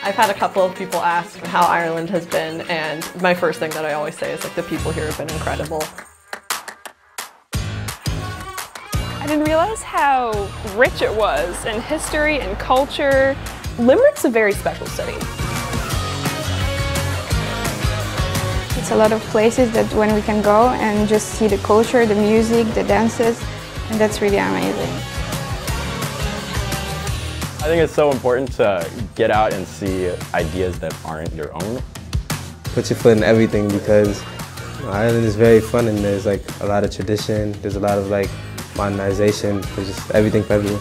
I've had a couple of people ask how Ireland has been, and my first thing that I always say is like the people here have been incredible. I didn't realize how rich it was in history and culture. Limerick's a very special city. It's a lot of places that when we can go and just see the culture, the music, the dances, and that's really amazing. I think it's so important to get out and see ideas that aren't your own. Put your foot in everything because Ireland is very fun and there's like a lot of tradition, there's a lot of like modernization, there's just everything for everyone.